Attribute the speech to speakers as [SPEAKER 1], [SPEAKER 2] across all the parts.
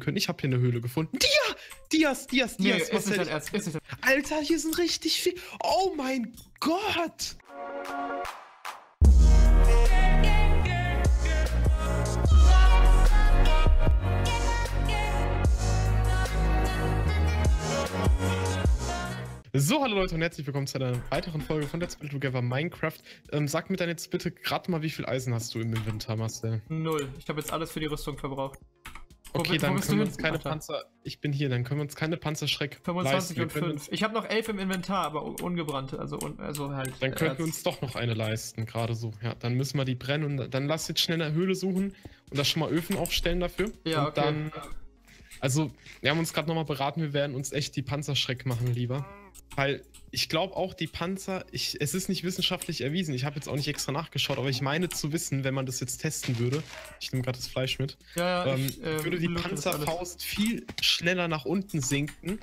[SPEAKER 1] können. Ich habe hier eine Höhle gefunden. Dia! Dias, Dias,
[SPEAKER 2] Nee,
[SPEAKER 1] Dias.
[SPEAKER 2] ist nicht dein Ernst, ist nicht
[SPEAKER 1] Alter, hier sind richtig viel. Oh mein Gott! So, hallo Leute und herzlich willkommen zu einer weiteren Folge von Let's Play Together Minecraft. Ähm, sag mir dann jetzt bitte gerade mal, wie viel Eisen hast du im Inventar, Marcel?
[SPEAKER 2] Null. Ich habe jetzt alles für die Rüstung verbraucht.
[SPEAKER 1] Okay, dann können wir uns keine
[SPEAKER 2] da.
[SPEAKER 1] Panzer... Ich bin hier, dann können wir uns keine Panzerschreck
[SPEAKER 2] 25
[SPEAKER 1] leisten. Wir
[SPEAKER 2] und
[SPEAKER 1] können
[SPEAKER 2] 5. Ich habe noch 11 im Inventar, aber un- ungebrannte. Also, un also halt.
[SPEAKER 1] Dann
[SPEAKER 2] äh,
[SPEAKER 1] könnten wir
[SPEAKER 2] Erz.
[SPEAKER 1] uns doch noch eine leisten, gerade so. Ja, dann müssen wir die brennen und dann lass jetzt schnell eine Höhle suchen und da schon mal Öfen aufstellen dafür.
[SPEAKER 2] Ja,
[SPEAKER 1] und
[SPEAKER 2] okay.
[SPEAKER 1] dann. Also, wir haben uns gerade nochmal beraten, wir werden uns echt die Panzerschreck machen lieber. Weil ich glaube auch, die Panzer, ich, es ist nicht wissenschaftlich erwiesen. Ich habe jetzt auch nicht extra nachgeschaut, aber ich meine zu wissen, wenn man das jetzt testen würde, ich nehme gerade das Fleisch mit,
[SPEAKER 2] Ja, ja,
[SPEAKER 1] ähm,
[SPEAKER 2] ich, ähm,
[SPEAKER 1] würde die
[SPEAKER 2] das.
[SPEAKER 1] Panzerfaust viel schneller nach unten sinken.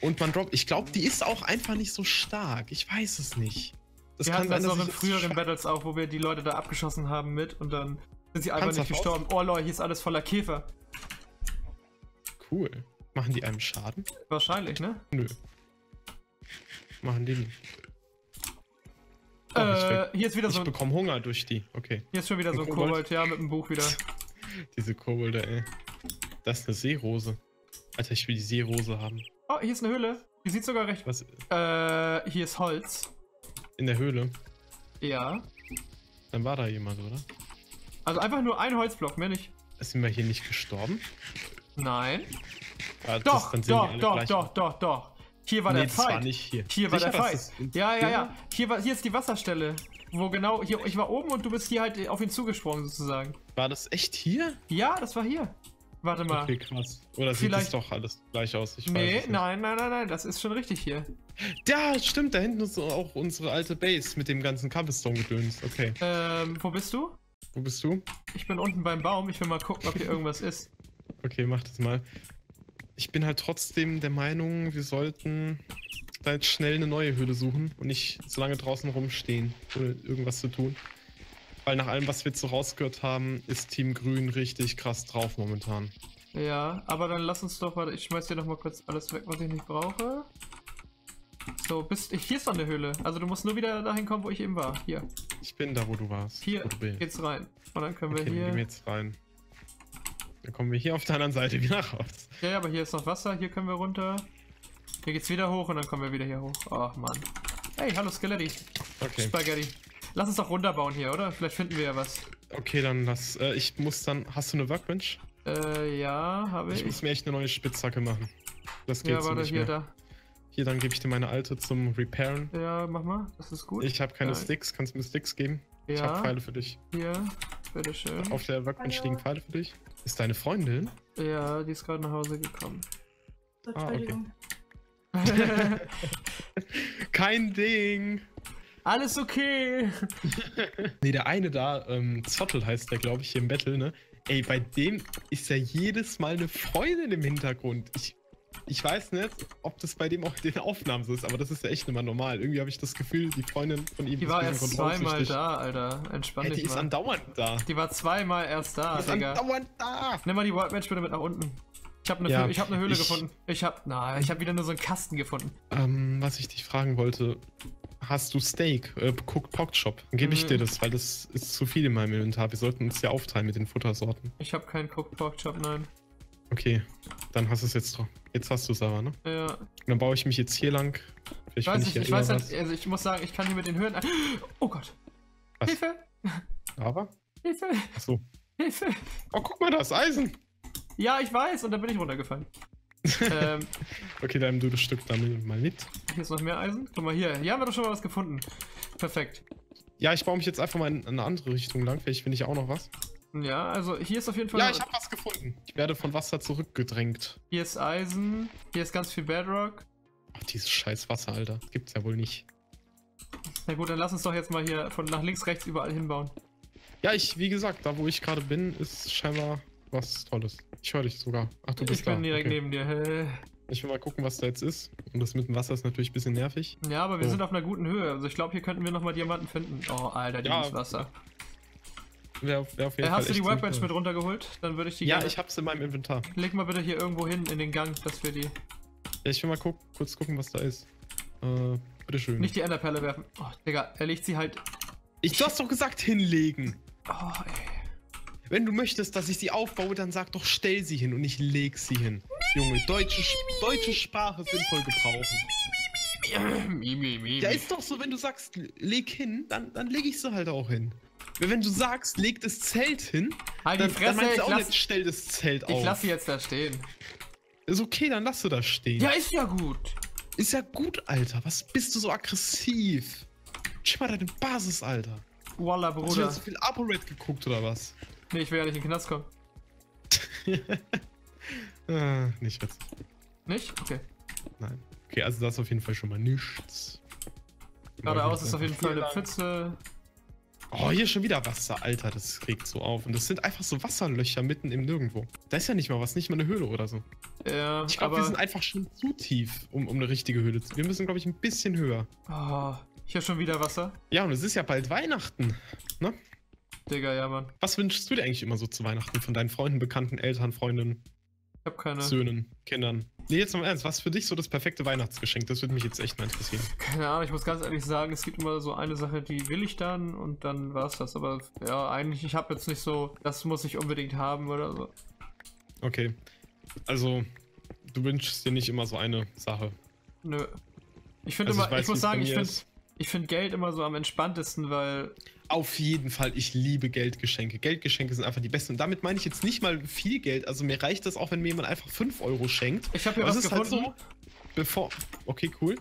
[SPEAKER 1] Und man droppt. Ich glaube, die ist auch einfach nicht so stark. Ich weiß es nicht. Das
[SPEAKER 2] Wir hatten das
[SPEAKER 1] dass
[SPEAKER 2] auch in früheren Battles auch, wo wir die Leute da abgeschossen haben mit und dann sind sie einfach nicht gestorben. Oh Leute, hier ist alles voller Käfer.
[SPEAKER 1] Cool. Machen die einem Schaden?
[SPEAKER 2] Wahrscheinlich, ne?
[SPEAKER 1] Nö. Machen die nicht. Oh, ich,
[SPEAKER 2] äh, hier ist wieder
[SPEAKER 1] ich
[SPEAKER 2] so ein,
[SPEAKER 1] bekomme Hunger durch die. Okay.
[SPEAKER 2] hier ist schon wieder
[SPEAKER 1] ein
[SPEAKER 2] so ein
[SPEAKER 1] Kobold.
[SPEAKER 2] Kobold, ja, mit dem Buch wieder.
[SPEAKER 1] Diese Kobolde, ey. Das ist eine Seerose. Alter, ich will die Seerose haben.
[SPEAKER 2] Oh, hier ist eine Höhle. Die sieht sogar recht.
[SPEAKER 1] Was?
[SPEAKER 2] Äh, hier ist Holz.
[SPEAKER 1] In der Höhle?
[SPEAKER 2] Ja.
[SPEAKER 1] Dann war da jemand, oder?
[SPEAKER 2] Also einfach nur ein Holzblock, mehr nicht.
[SPEAKER 1] Sind wir hier nicht gestorben?
[SPEAKER 2] Nein.
[SPEAKER 1] Das-
[SPEAKER 2] Doch, doch, doch, doch,
[SPEAKER 1] aus.
[SPEAKER 2] doch, doch. Hier war
[SPEAKER 1] nee,
[SPEAKER 2] der
[SPEAKER 1] das
[SPEAKER 2] Fight.
[SPEAKER 1] war nicht hier.
[SPEAKER 2] Hier war
[SPEAKER 1] Sicher,
[SPEAKER 2] der Fight. Ja, ja, ja. Hier, war, hier ist die Wasserstelle. Wo genau, hier, ich war oben und du bist hier halt auf ihn zugesprungen sozusagen.
[SPEAKER 1] War das echt hier?
[SPEAKER 2] Ja, das war hier. Warte mal.
[SPEAKER 1] Okay, krass. Oder sieht
[SPEAKER 2] Vielleicht-
[SPEAKER 1] das doch alles gleich aus? Ich
[SPEAKER 2] nee, nein, nein, nein, nein, das ist schon richtig hier.
[SPEAKER 1] Ja, stimmt, da hinten ist auch unsere alte Base mit dem ganzen Cobblestone-Gedöns. Okay.
[SPEAKER 2] Ähm, wo bist du?
[SPEAKER 1] Wo bist du?
[SPEAKER 2] Ich bin unten beim Baum. Ich will mal gucken, ob hier irgendwas ist.
[SPEAKER 1] Okay, mach das mal. Ich bin halt trotzdem der Meinung, wir sollten da jetzt schnell eine neue Höhle suchen und nicht so lange draußen rumstehen, ohne irgendwas zu tun. Weil nach allem, was wir jetzt so rausgehört haben, ist Team Grün richtig krass drauf momentan.
[SPEAKER 2] Ja, aber dann lass uns doch, warte, ich schmeiß dir noch mal kurz alles weg, was ich nicht brauche. So, bist, hier ist doch eine Höhle. Also du musst nur wieder dahin kommen, wo ich eben war. Hier,
[SPEAKER 1] Ich bin da, wo du warst.
[SPEAKER 2] hier
[SPEAKER 1] du
[SPEAKER 2] geht's rein. Und dann können
[SPEAKER 1] Okay,
[SPEAKER 2] wir
[SPEAKER 1] gehen wir
[SPEAKER 2] hier...
[SPEAKER 1] jetzt rein. Dann kommen wir hier auf der anderen Seite wieder raus.
[SPEAKER 2] Ja, ja, aber hier ist noch Wasser, hier können wir runter. Hier geht's wieder hoch und dann kommen wir wieder hier hoch. Ach, Mann. Hey, hallo Skeletti.
[SPEAKER 1] Okay.
[SPEAKER 2] Spaghetti. Lass uns doch runterbauen hier, oder? Vielleicht finden wir ja was.
[SPEAKER 1] Okay, dann lass. Äh, ich muss dann. Hast du eine Workbench?
[SPEAKER 2] Äh, ja, habe
[SPEAKER 1] Ich
[SPEAKER 2] ich.
[SPEAKER 1] muss mir echt eine neue Spitzhacke machen. Das geht
[SPEAKER 2] Ja,
[SPEAKER 1] so
[SPEAKER 2] warte,
[SPEAKER 1] nicht
[SPEAKER 2] hier,
[SPEAKER 1] mehr.
[SPEAKER 2] da.
[SPEAKER 1] Hier, dann gebe ich dir meine alte zum Repairen.
[SPEAKER 2] Ja, mach mal, das ist gut.
[SPEAKER 1] Ich habe keine
[SPEAKER 2] Ja.
[SPEAKER 1] Sticks. Kannst du mir Sticks geben? Ich habe
[SPEAKER 2] ja,
[SPEAKER 1] Pfeile für dich.
[SPEAKER 2] hier, bitteschön.
[SPEAKER 1] Auf der Workbench liegen Pfeile für dich. Ist deine Freundin?
[SPEAKER 2] Ja, die ist gerade nach Hause gekommen.
[SPEAKER 1] Ah, okay. Kein Ding!
[SPEAKER 2] Alles okay.
[SPEAKER 1] Nee, der eine da, ähm, Zottel heißt der, glaube ich, hier im Battle, ne? Ey, bei dem ist ja jedes Mal eine Freundin im Hintergrund. Ich, ich weiß nicht, ob das bei dem auch in den Aufnahmen so ist, aber das ist ja echt immer normal. Irgendwie habe ich das Gefühl, die Freundin von ihm
[SPEAKER 2] Die war erst zweimal da, Alter. Entspann
[SPEAKER 1] Ey, die
[SPEAKER 2] dich
[SPEAKER 1] ist
[SPEAKER 2] mal.
[SPEAKER 1] andauernd da.
[SPEAKER 2] Die war zweimal erst da,
[SPEAKER 1] Die ist
[SPEAKER 2] Digga.
[SPEAKER 1] andauernd da.
[SPEAKER 2] Nimm mal die Workbench bitte mit nach unten. Ich habe eine,
[SPEAKER 1] Ja,
[SPEAKER 2] ich hab eine Höhle
[SPEAKER 1] ich-
[SPEAKER 2] gefunden. Ich hab, na, ich habe wieder nur so einen Kasten gefunden.
[SPEAKER 1] Ähm, was ich dich fragen wollte, hast du Steak, äh, Cooked Pork Chop? Dann gebe ich
[SPEAKER 2] Mhm.
[SPEAKER 1] dir das, weil das ist zu viel in meinem Inventar. Wir sollten uns ja aufteilen mit den Futtersorten.
[SPEAKER 2] Ich habe keinen Cooked Pork Chop, nein.
[SPEAKER 1] Okay, dann hast du es jetzt drauf. Jetzt hast du es aber, ne?
[SPEAKER 2] Ja.
[SPEAKER 1] Und dann baue ich mich jetzt hier lang. Vielleicht
[SPEAKER 2] Ich weiß
[SPEAKER 1] hier
[SPEAKER 2] ich
[SPEAKER 1] eher
[SPEAKER 2] weiß nicht, also ich muss sagen, ich kann hier mit den Höhen. Oh Gott.
[SPEAKER 1] Was?
[SPEAKER 2] Hilfe!
[SPEAKER 1] Aber?
[SPEAKER 2] Hilfe!
[SPEAKER 1] Achso.
[SPEAKER 2] Hilfe!
[SPEAKER 1] Oh, guck mal, da ist Eisen.
[SPEAKER 2] Ja, ich weiß, und dann bin ich runtergefallen. ähm,
[SPEAKER 1] Okay, dann nimm du das Stück damit mal mit.
[SPEAKER 2] hier ist noch mehr Eisen. Guck mal hier. Hier haben wir doch schon mal was gefunden. Perfekt.
[SPEAKER 1] Ja, ich baue mich jetzt einfach mal in eine andere Richtung lang. Vielleicht finde ich auch noch was.
[SPEAKER 2] Ja, also hier ist auf jeden Fall.
[SPEAKER 1] Ja, ich habe was gefunden. Ich werde von Wasser zurückgedrängt.
[SPEAKER 2] Hier ist Eisen. Hier ist ganz viel Bedrock.
[SPEAKER 1] Ach, dieses scheiß Wasser, Alter. Das gibt's ja wohl nicht.
[SPEAKER 2] Na gut, dann lass uns doch jetzt mal hier von nach links, rechts überall hinbauen.
[SPEAKER 1] Ja, ich, wie gesagt, da wo ich gerade bin, ist scheinbar was Tolles. Ich höre dich sogar. Ach, du bist
[SPEAKER 2] ich bin
[SPEAKER 1] da.
[SPEAKER 2] direkt
[SPEAKER 1] okay.
[SPEAKER 2] neben dir.
[SPEAKER 1] Ich will mal gucken, was da jetzt ist. Und das mit dem Wasser ist natürlich ein bisschen nervig.
[SPEAKER 2] Ja, aber wir
[SPEAKER 1] Oh.
[SPEAKER 2] sind auf einer guten Höhe. Also ich glaube, hier könnten wir nochmal Diamanten finden. Oh, Alter,
[SPEAKER 1] Ja.
[SPEAKER 2] dieses
[SPEAKER 1] Wäre wär auf jeden
[SPEAKER 2] Äh,
[SPEAKER 1] Fall
[SPEAKER 2] hast du die Workbench mit runtergeholt? Dann würde ich die
[SPEAKER 1] Ja,
[SPEAKER 2] gerne-
[SPEAKER 1] ich hab's in meinem Inventar.
[SPEAKER 2] Leg mal bitte hier irgendwo hin in den Gang, dass wir die.
[SPEAKER 1] Ja, ich will mal guck, kurz gucken, was da ist. Äh, bitteschön.
[SPEAKER 2] Nicht die Enderperle werfen. Oh, Digga, er legt sie halt.
[SPEAKER 1] ich, du hast doch gesagt hinlegen.
[SPEAKER 2] Oh, ey.
[SPEAKER 1] Wenn du möchtest, dass ich sie aufbaue, dann sag doch, stell sie hin und ich leg sie hin. Junge, deutsche, deutsche Sprache sinnvoll gebrauchen. Ja, ist doch so, wenn du sagst, leg hin, dann, dann leg ich sie halt auch hin. Wenn du sagst, leg das Zelt hin,
[SPEAKER 2] Halt die
[SPEAKER 1] dann, dann
[SPEAKER 2] Fresse,
[SPEAKER 1] meinst
[SPEAKER 2] ich
[SPEAKER 1] auch
[SPEAKER 2] lass,
[SPEAKER 1] nicht, stell das Zelt
[SPEAKER 2] ich
[SPEAKER 1] auf.
[SPEAKER 2] lass sie jetzt da stehen.
[SPEAKER 1] Ist okay, dann lass du das stehen.
[SPEAKER 2] Ja, ist ja gut.
[SPEAKER 1] Ist ja gut, Alter. Was bist du so aggressiv? Chill mal deine Basis, Alter.
[SPEAKER 2] Walla,
[SPEAKER 1] Hast du
[SPEAKER 2] Bruder.
[SPEAKER 1] wieder so viel ApoRed geguckt oder was?
[SPEAKER 2] Nee, ich will ja nicht in den Knast kommen.
[SPEAKER 1] Ah, nicht witzig.
[SPEAKER 2] Nicht? Okay.
[SPEAKER 1] Nein. Okay, also das ist auf jeden Fall schon mal nichts.
[SPEAKER 2] Geradeaus ist auf jeden Fall eine. Pfütze.
[SPEAKER 1] Oh, hier schon wieder Wasser, Alter. Das regt so auf. Und das sind einfach so Wasserlöcher mitten im Nirgendwo. Da ist ja nicht mal was, nicht mal eine Höhle oder so.
[SPEAKER 2] Ja,
[SPEAKER 1] Ich glaube, wir sind
[SPEAKER 2] aber.
[SPEAKER 1] einfach schon zu tief, um, um eine richtige Höhle zu. Wir müssen, glaube ich, ein bisschen höher.
[SPEAKER 2] Oh, hier schon wieder Wasser.
[SPEAKER 1] Ja, und es ist ja bald Weihnachten. Ne?
[SPEAKER 2] Digga, ja, Mann.
[SPEAKER 1] Was wünschst du dir eigentlich immer so zu Weihnachten von deinen Freunden, Bekannten, Eltern, Freundinnen,
[SPEAKER 2] Ich hab keine.
[SPEAKER 1] Söhnen, Kindern? Nee, jetzt mal ernst. Was ist für dich so das perfekte Weihnachtsgeschenk? Das würde mich jetzt echt mal interessieren.
[SPEAKER 2] Keine Ahnung, ich muss ganz ehrlich sagen, es gibt immer so eine Sache, die will ich dann und dann war's das. Aber ja, eigentlich, ich habe jetzt nicht so, das muss ich unbedingt haben oder so.
[SPEAKER 1] Okay. Also, du wünschst dir nicht immer so eine Sache.
[SPEAKER 2] Nö. Ich finde
[SPEAKER 1] Also
[SPEAKER 2] immer, ich,
[SPEAKER 1] weiß,
[SPEAKER 2] muss
[SPEAKER 1] wie's bei
[SPEAKER 2] sagen, ich finde ich find Geld immer so am entspanntesten, weil.
[SPEAKER 1] Auf jeden Fall, ich liebe Geldgeschenke. Geldgeschenke sind einfach die besten. Und damit meine ich jetzt nicht mal viel Geld. Also mir reicht das auch, wenn mir jemand einfach 5 Euro schenkt.
[SPEAKER 2] Ich habe hier
[SPEAKER 1] Aber
[SPEAKER 2] was
[SPEAKER 1] es ist halt
[SPEAKER 2] gefunden.
[SPEAKER 1] Bevor. Okay, cool.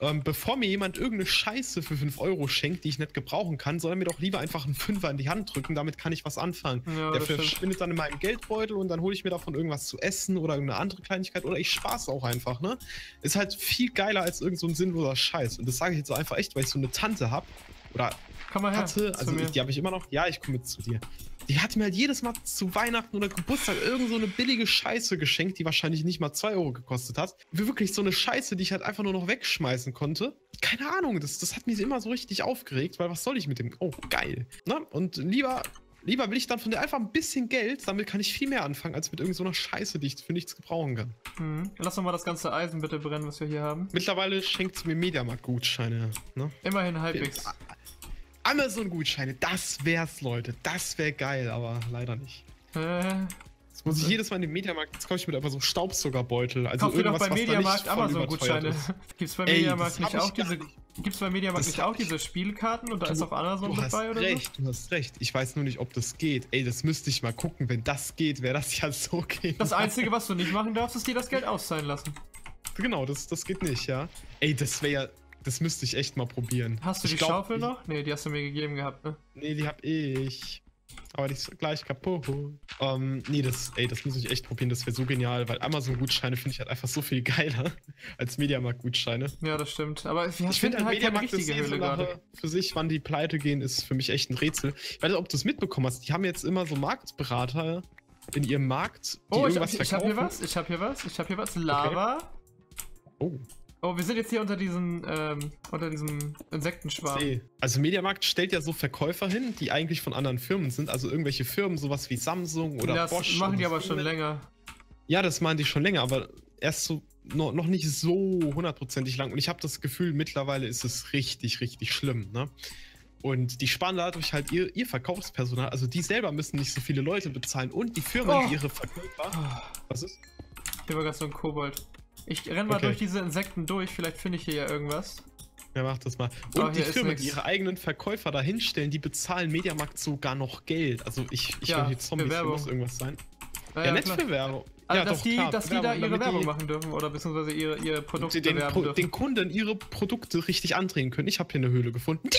[SPEAKER 1] Ähm, bevor mir jemand irgendeine Scheiße für 5 Euro schenkt, die ich nicht gebrauchen kann, soll er mir doch lieber einfach einen Fünfer in die Hand drücken. Damit kann ich was anfangen.
[SPEAKER 2] Ja,
[SPEAKER 1] Der verschwindet dann in meinem Geldbeutel und dann hole ich mir davon irgendwas zu essen oder irgendeine andere Kleinigkeit oder ich spaß auch einfach, ne? Ist halt viel geiler als irgend so ein sinnloser Scheiß. Und das sage ich jetzt so einfach echt, weil ich so eine Tante hab oder
[SPEAKER 2] Komm mal her.
[SPEAKER 1] hatte, also ich, die habe ich immer noch, ja, ich komme mit zu dir. Die hat mir halt jedes Mal zu Weihnachten oder Geburtstag irgend so eine billige Scheiße geschenkt, die wahrscheinlich nicht mal 2 Euro gekostet hat. Wirklich so eine Scheiße, die ich halt einfach nur noch wegschmeißen konnte. Keine Ahnung, das, das hat mich immer so richtig aufgeregt, weil was soll ich mit dem? Oh, geil. Na, und lieber, lieber will ich dann von der einfach ein bisschen Geld, damit kann ich viel mehr anfangen, als mit irgend so einer Scheiße, die ich für nichts gebrauchen kann.
[SPEAKER 2] Mhm. Lass doch mal das ganze Eisen bitte brennen, was wir hier haben.
[SPEAKER 1] Mittlerweile schenkt sie mir Mediamarkt-Gutscheine, ne?
[SPEAKER 2] Immerhin halbwegs.
[SPEAKER 1] Amazon-Gutscheine, das wär's, Leute. Das wär geil, aber leider nicht.
[SPEAKER 2] Äh,
[SPEAKER 1] Jetzt muss ich
[SPEAKER 2] Okay.
[SPEAKER 1] jedes Mal in den Mediamarkt, jetzt kaufe ich mir einfach so Staubsaugerbeutel. Also
[SPEAKER 2] kauf dir doch
[SPEAKER 1] irgendwas,
[SPEAKER 2] bei Mediamarkt Amazon-Gutscheine. Gibt's bei Mediamarkt nicht auch diese. Gibt's bei Mediamarkt nicht auch diese Spielkarten und da ist auch Amazon
[SPEAKER 1] Du
[SPEAKER 2] mit
[SPEAKER 1] hast
[SPEAKER 2] bei oder
[SPEAKER 1] recht, du hast recht. Ich weiß nur nicht, ob das geht. Ey, das müsste ich mal gucken. Wenn das geht, wäre das ja so okay.
[SPEAKER 2] so? Das Einzige, was du nicht machen darfst, ist dir das Geld auszahlen lassen.
[SPEAKER 1] Genau, das, das geht nicht, ja. Ey, das wäre ja. Das müsste ich echt mal probieren.
[SPEAKER 2] Hast du
[SPEAKER 1] ich
[SPEAKER 2] die
[SPEAKER 1] glaub,
[SPEAKER 2] Schaufel
[SPEAKER 1] ich-
[SPEAKER 2] noch? Nee, die hast du mir gegeben gehabt, ne?
[SPEAKER 1] Nee, die hab ich. Aber die ist gleich kaputt. Ähm, nee, das, ey, das muss ich echt probieren. Das wäre so genial, weil Amazon-Gutscheine finde ich halt einfach so viel geiler als Mediamarkt-Gutscheine.
[SPEAKER 2] Ja, das stimmt. Aber wir
[SPEAKER 1] Ich finde halt,
[SPEAKER 2] halt
[SPEAKER 1] Mediamarkt ist eh so
[SPEAKER 2] gerade.
[SPEAKER 1] für sich, wann die pleite gehen, ist für mich echt ein Rätsel. Ich weiß nicht, ob du es mitbekommen hast. Die haben jetzt immer so Marktberater in ihrem Markt, die
[SPEAKER 2] Oh, ich hab,
[SPEAKER 1] irgendwas
[SPEAKER 2] ich hab
[SPEAKER 1] verkaufen.
[SPEAKER 2] hier was, ich hab hier was, ich hab hier was. Lava.
[SPEAKER 1] Oh,
[SPEAKER 2] Oh, wir sind jetzt hier unter diesem, ähm, unter diesem Insektenschwarm.
[SPEAKER 1] sehe. Also Mediamarkt stellt ja so Verkäufer hin, die eigentlich von anderen Firmen sind. Also irgendwelche Firmen, sowas wie Samsung oder
[SPEAKER 2] das
[SPEAKER 1] Bosch.
[SPEAKER 2] machen die aber schon
[SPEAKER 1] Siemens.
[SPEAKER 2] länger.
[SPEAKER 1] Ja, das machen die schon länger, aber erst so no, noch nicht so hundertprozentig lang. Und ich habe das Gefühl, mittlerweile ist es richtig, richtig schlimm. Ne? Und die sparen dadurch halt ihr, ihr Verkaufspersonal. Also die selber müssen nicht so viele Leute bezahlen und die Firmen,
[SPEAKER 2] Oh.
[SPEAKER 1] die ihre Verkäufer.
[SPEAKER 2] Ah,
[SPEAKER 1] Was ist?
[SPEAKER 2] Hier war gerade so ein Kobold. Ich renn mal
[SPEAKER 1] Okay.
[SPEAKER 2] durch diese Insekten durch, vielleicht finde ich hier ja irgendwas.
[SPEAKER 1] Ja, mach das mal.
[SPEAKER 2] Oh,
[SPEAKER 1] Und die
[SPEAKER 2] hier ist
[SPEAKER 1] Firmen, die ihre eigenen Verkäufer da hinstellen, die bezahlen Mediamarkt sogar noch Geld. Also ich, ich
[SPEAKER 2] Ja,
[SPEAKER 1] höre hier Zombies, hier muss irgendwas sein.
[SPEAKER 2] Ah,
[SPEAKER 1] Ja, nicht
[SPEAKER 2] klar.
[SPEAKER 1] für Werbung.
[SPEAKER 2] Also,
[SPEAKER 1] ja,
[SPEAKER 2] dass
[SPEAKER 1] doch,
[SPEAKER 2] die,
[SPEAKER 1] klar,
[SPEAKER 2] dass die da ihre Werbung
[SPEAKER 1] die-
[SPEAKER 2] machen dürfen oder beziehungsweise ihre, ihre Produkte
[SPEAKER 1] den,
[SPEAKER 2] bewerben
[SPEAKER 1] Pro,
[SPEAKER 2] dürfen.
[SPEAKER 1] den Kunden ihre Produkte richtig andrehen können. Ich habe hier eine Höhle gefunden. Dia!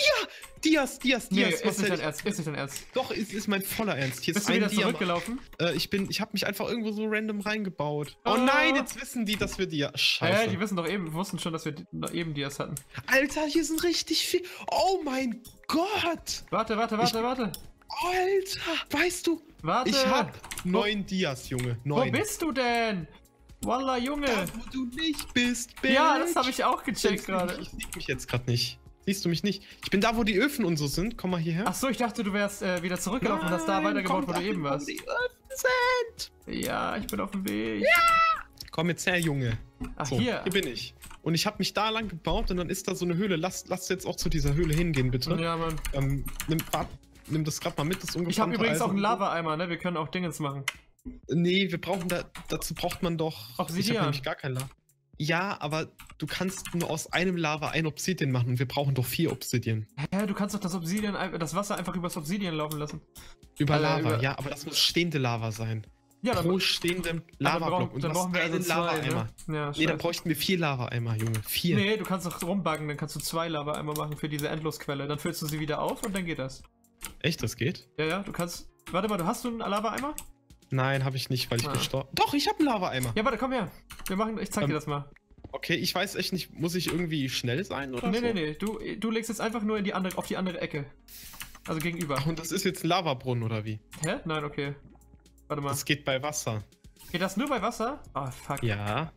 [SPEAKER 1] Dias, Dias,
[SPEAKER 2] nee,
[SPEAKER 1] Dias.
[SPEAKER 2] ist nicht dein Ernst, ist nicht dein Ernst.
[SPEAKER 1] Doch, ist, ist mein voller Ernst. Hier
[SPEAKER 2] Bist
[SPEAKER 1] ist
[SPEAKER 2] du wieder
[SPEAKER 1] Diamant.
[SPEAKER 2] zurückgelaufen?
[SPEAKER 1] Äh, ich bin, ich habe mich einfach irgendwo so random reingebaut. Oh
[SPEAKER 2] Ah.
[SPEAKER 1] nein, jetzt wissen die, dass wir Dia. Scheiße.
[SPEAKER 2] Ja, die wissen doch eben, wussten schon, dass wir eben Dias hatten.
[SPEAKER 1] Alter, hier sind richtig viel. Oh mein Gott!
[SPEAKER 2] Warte, warte, warte, warte.
[SPEAKER 1] Alter! Weißt du,
[SPEAKER 2] Warte.
[SPEAKER 1] ich hab neun Dias, Junge.
[SPEAKER 2] Wo
[SPEAKER 1] Neun.
[SPEAKER 2] bist du denn? Wallah, Junge.
[SPEAKER 1] Da, wo du nicht bist,
[SPEAKER 2] Ja,
[SPEAKER 1] Bitch.
[SPEAKER 2] das habe ich auch
[SPEAKER 1] Ich,
[SPEAKER 2] gecheckt gerade.
[SPEAKER 1] ich, ich sehe mich jetzt gerade nicht. Siehst du mich nicht? Ich bin da, wo die Öfen und so sind. Komm mal hierher.
[SPEAKER 2] Ach so, ich dachte, du wärst äh, wieder zurückgelaufen und hast da weitergebaut, wo du eben warst.
[SPEAKER 1] die Öfen sind.
[SPEAKER 2] Ja, ich bin auf dem Weg.
[SPEAKER 1] Komm jetzt her, Junge.
[SPEAKER 2] Ach,
[SPEAKER 1] So,
[SPEAKER 2] hier.
[SPEAKER 1] hier bin ich. Und ich habe mich da lang gebaut und dann ist da so eine Höhle. Lass, lass jetzt auch zu dieser Höhle hingehen, bitte.
[SPEAKER 2] Ja, Mann.
[SPEAKER 1] Ähm, nimm, wart, nimm das gerade mal mit, das
[SPEAKER 2] Ich habe übrigens auch
[SPEAKER 1] Eisen.
[SPEAKER 2] einen Lava-Eimer, ne? Wir können auch Dingens machen.
[SPEAKER 1] Nee, wir brauchen da, dazu braucht man doch. Ich
[SPEAKER 2] Obsidian.
[SPEAKER 1] habe nämlich gar kein Lava. Ja, aber du kannst nur aus einem Lava ein Obsidian machen und wir brauchen doch vier Obsidian.
[SPEAKER 2] Hä, du kannst doch das Obsidian, das Wasser einfach übers Obsidian laufen lassen.
[SPEAKER 1] Über
[SPEAKER 2] Äh,
[SPEAKER 1] Lava,
[SPEAKER 2] über-
[SPEAKER 1] ja, aber das muss stehende Lava sein.
[SPEAKER 2] Ja, dann,
[SPEAKER 1] Pro stehendem Lavablock. Und
[SPEAKER 2] dann brauchen wir also
[SPEAKER 1] einen
[SPEAKER 2] zwei,
[SPEAKER 1] Lava-Eimer.
[SPEAKER 2] ne? Ja,
[SPEAKER 1] Nee, dann bräuchten wir vier Lava-Eimer, Junge. Vier.
[SPEAKER 2] Nee, du kannst doch rumbuggen, dann kannst du zwei Lava-Eimer machen für diese Endlosquelle. Dann füllst du sie wieder auf und dann geht das.
[SPEAKER 1] Echt, das geht?
[SPEAKER 2] Ja, ja, du kannst. Warte mal, du hast du einen Lava-Eimer?
[SPEAKER 1] Nein, habe ich nicht, weil ich
[SPEAKER 2] Ah.
[SPEAKER 1] gestorben Doch, ich habe einen Lava-Eimer.
[SPEAKER 2] Ja, warte, komm her. Wir machen, ich zeig
[SPEAKER 1] Ähm,
[SPEAKER 2] dir das mal.
[SPEAKER 1] Okay, ich weiß echt nicht, muss ich irgendwie schnell sein oder
[SPEAKER 2] Nee,
[SPEAKER 1] so?
[SPEAKER 2] nee, nee, du, du legst jetzt einfach nur in die andere, auf die andere Ecke. Also gegenüber.
[SPEAKER 1] Ach, und das ist jetzt ein Lavabrunnen oder wie?
[SPEAKER 2] Hä? Nein, okay. Warte mal.
[SPEAKER 1] Das geht bei Wasser.
[SPEAKER 2] Geht das nur bei Wasser? Ah, fuck.
[SPEAKER 1] Ja,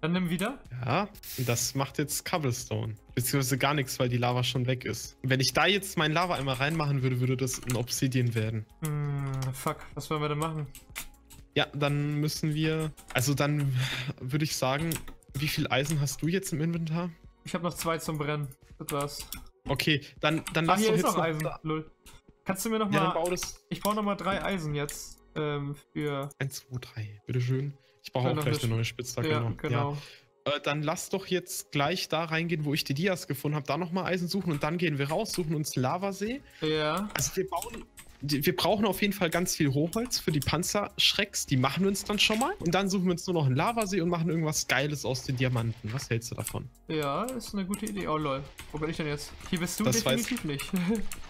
[SPEAKER 2] Dann nimm wieder.
[SPEAKER 1] ja. Und das macht jetzt Cobblestone. Beziehungsweise gar nichts, weil die Lava schon weg ist. Und wenn ich da jetzt meinen Lava-Eimer reinmachen würde, würde das ein Obsidian werden.
[SPEAKER 2] Hm, fuck, was wollen wir denn machen?
[SPEAKER 1] Ja, dann müssen wir. Also dann würde ich sagen, wie viel Eisen hast du jetzt im Inventar?
[SPEAKER 2] Ich habe noch zwei zum Brennen. Das war's.
[SPEAKER 1] Okay, dann, dann lass
[SPEAKER 2] hier
[SPEAKER 1] doch
[SPEAKER 2] ist
[SPEAKER 1] jetzt
[SPEAKER 2] noch Eisen. Lol. Kannst du mir noch
[SPEAKER 1] Ja,
[SPEAKER 2] mal. Ich brauche noch mal drei Eisen jetzt. Ähm, für.
[SPEAKER 1] 1, 2, 3. Bitteschön. Ich brauche auch gleich
[SPEAKER 2] eine
[SPEAKER 1] neue Spitzhacke
[SPEAKER 2] ja,
[SPEAKER 1] noch.
[SPEAKER 2] genau.
[SPEAKER 1] Ja. Äh, dann lass doch jetzt gleich da reingehen, wo ich die Dias gefunden habe, da nochmal Eisen suchen und dann gehen wir raus, suchen uns Lavasee.
[SPEAKER 2] Ja.
[SPEAKER 1] Also wir bauen. Wir brauchen auf jeden Fall ganz viel Hochholz für die Panzerschrecks. Die machen wir uns dann schon mal. Und dann suchen wir uns nur noch einen Lavasee und machen irgendwas Geiles aus den Diamanten. Was hältst du davon?
[SPEAKER 2] Ja, ist eine gute Idee. Oh lol. Wo bin ich denn jetzt? Hier bist du
[SPEAKER 1] Das weiß-
[SPEAKER 2] definitiv nicht.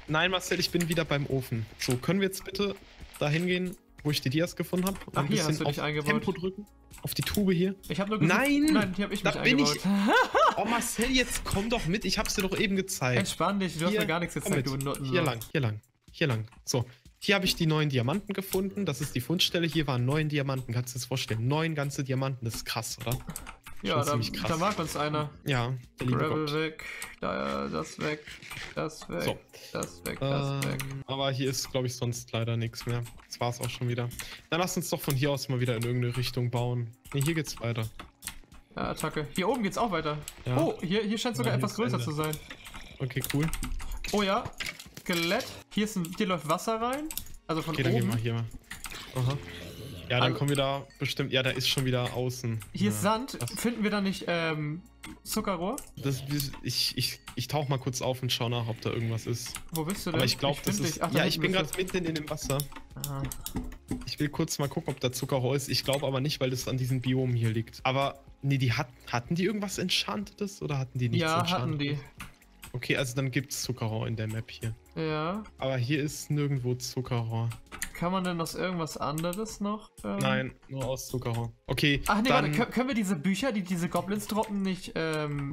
[SPEAKER 1] Nein, Marcel, ich bin wieder beim Ofen. So, können wir jetzt bitte da hingehen, wo ich die Dias gefunden habe?
[SPEAKER 2] Ach, hier hast du dich
[SPEAKER 1] auf
[SPEAKER 2] eingebaut.
[SPEAKER 1] Tempo drücken. Auf die Tube hier.
[SPEAKER 2] Ich habe nur gesucht-
[SPEAKER 1] Nein!
[SPEAKER 2] Nein, hier habe ich
[SPEAKER 1] Da
[SPEAKER 2] mich
[SPEAKER 1] bin ich-. Oh, Marcel, jetzt komm doch mit. Ich hab's dir doch eben gezeigt.
[SPEAKER 2] Entspann dich, du hast
[SPEAKER 1] Hier,
[SPEAKER 2] mir gar nichts gezeigt, du. Nutten.
[SPEAKER 1] Hier lang, hier lang, hier lang. So, hier habe ich die neuen Diamanten gefunden. Das ist die Fundstelle. Hier waren neun Diamanten. Kannst du dir das vorstellen? Neun ganze Diamanten. Das ist krass, oder?
[SPEAKER 2] Ja, da, da mag uns einer.
[SPEAKER 1] Ja,
[SPEAKER 2] Gravel weg, da, das weg, das weg,
[SPEAKER 1] So.
[SPEAKER 2] das weg, das weg.
[SPEAKER 1] Ähm, aber hier ist, glaube ich, sonst leider nichts mehr. Das war's auch schon wieder. Dann lass uns doch von hier aus mal wieder in irgendeine Richtung bauen. Ne, hier geht's weiter.
[SPEAKER 2] Ja, Attacke. Hier oben geht's auch weiter.
[SPEAKER 1] Ja.
[SPEAKER 2] Oh, hier, hier scheint sogar
[SPEAKER 1] Ja, hier
[SPEAKER 2] etwas größer
[SPEAKER 1] Ende.
[SPEAKER 2] zu sein.
[SPEAKER 1] Okay, cool.
[SPEAKER 2] Oh ja, Skelett. Hier, ist ein, hier läuft Wasser rein. Also von
[SPEAKER 1] Okay, dann gehen
[SPEAKER 2] oben.
[SPEAKER 1] wir hier mal. Aha. Ja, dann
[SPEAKER 2] Also-
[SPEAKER 1] kommen wir da bestimmt. Ja, da ist schon wieder außen.
[SPEAKER 2] Hier
[SPEAKER 1] ja.
[SPEAKER 2] ist Sand. Finden wir da nicht ähm, Zuckerrohr?
[SPEAKER 1] Das, ich, ich, ich tauche mal kurz auf und schau nach, ob da irgendwas ist.
[SPEAKER 2] Wo bist du denn?
[SPEAKER 1] Aber ich glaube, das ist.
[SPEAKER 2] Ach, da
[SPEAKER 1] ja, ich bin gerade mitten in dem Wasser.
[SPEAKER 2] Aha.
[SPEAKER 1] Ich will kurz mal gucken, ob da Zuckerrohr ist. Ich glaube aber nicht, weil das an diesem Biom hier liegt. Aber, nee, die hat, hatten die irgendwas Enchantedes oder hatten die nichts
[SPEAKER 2] Ja, hatten die.
[SPEAKER 1] Okay, also dann gibt es Zuckerrohr in der Map hier.
[SPEAKER 2] Ja.
[SPEAKER 1] Aber hier ist nirgendwo Zuckerrohr.
[SPEAKER 2] Kann man denn aus irgendwas anderes noch? ähm,
[SPEAKER 1] Nein, nur aus Zuckerrohr. Okay,
[SPEAKER 2] Ach nee,
[SPEAKER 1] dann,
[SPEAKER 2] warte, können, wir diese Bücher, die diese Goblins droppen, nicht ähm,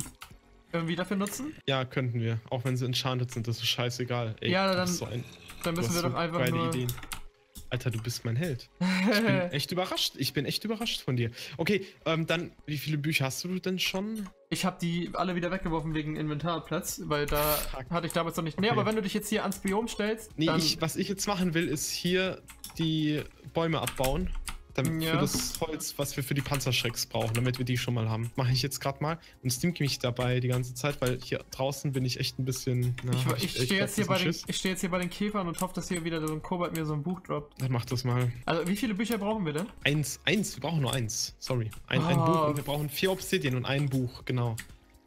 [SPEAKER 2] irgendwie dafür nutzen?
[SPEAKER 1] ja, könnten wir. Auch wenn sie enchanted sind, das ist scheißegal. Ey,
[SPEAKER 2] Ja, dann
[SPEAKER 1] so ein,
[SPEAKER 2] Dann müssen wir doch einfach nur.
[SPEAKER 1] Ideen. Alter, du bist mein Held. Ich bin echt überrascht. Ich bin echt überrascht von dir. Okay, ähm, dann, wie viele Bücher hast du denn schon?
[SPEAKER 2] Ich habe die alle wieder weggeworfen wegen Inventarplatz, weil da
[SPEAKER 1] Fuck.
[SPEAKER 2] hatte ich damals noch nicht. Nee,
[SPEAKER 1] Okay.
[SPEAKER 2] aber wenn du dich jetzt hier ans Biom stellst,
[SPEAKER 1] Nee, ich, was ich jetzt machen will, ist hier die Bäume abbauen. Damit
[SPEAKER 2] Ja.
[SPEAKER 1] Für das Holz, was wir für die Panzerschrecks brauchen, damit wir die schon mal haben. Mache ich jetzt gerade mal und stimmt mich dabei die ganze Zeit, weil hier draußen bin ich echt ein bisschen. Na,
[SPEAKER 2] ich, ich,
[SPEAKER 1] echt
[SPEAKER 2] stehe jetzt, hier bei den- ich steh jetzt hier bei den Käfern und hoffe, dass hier wieder so ein Kobold mir so ein Buch droppt.
[SPEAKER 1] Dann mach das mal.
[SPEAKER 2] Also, wie viele Bücher brauchen wir denn?
[SPEAKER 1] Eins, eins, wir brauchen nur eins. Sorry. Ein, ein
[SPEAKER 2] Ah.
[SPEAKER 1] Buch und wir brauchen vier Obsidian und ein Buch, genau.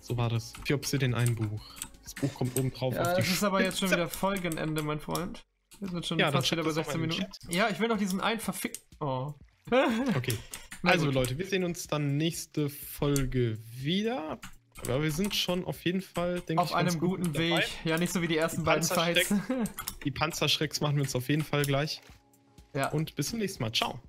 [SPEAKER 1] So war das. Vier Obsidian, ein Buch. Das Buch kommt oben drauf
[SPEAKER 2] Ja,
[SPEAKER 1] auf die
[SPEAKER 2] das ist aber jetzt schon wieder Folgenende, mein Freund. Wir sind schon
[SPEAKER 1] Ja,
[SPEAKER 2] fast wieder bei
[SPEAKER 1] das doch
[SPEAKER 2] 16
[SPEAKER 1] mal in den
[SPEAKER 2] Minuten. Ja, ich will noch diesen einen verfick. Oh.
[SPEAKER 1] Okay. Also. Leute, wir sehen uns dann nächste Folge wieder. Aber wir sind schon auf jeden Fall, denke ich,
[SPEAKER 2] Auf einem
[SPEAKER 1] gut
[SPEAKER 2] guten Weg.
[SPEAKER 1] dabei.
[SPEAKER 2] Ja, nicht so wie die ersten
[SPEAKER 1] Die
[SPEAKER 2] beiden Fights.
[SPEAKER 1] Die Panzerschrecks machen wir uns auf jeden Fall gleich.
[SPEAKER 2] ja.
[SPEAKER 1] Und bis zum nächsten Mal. Ciao.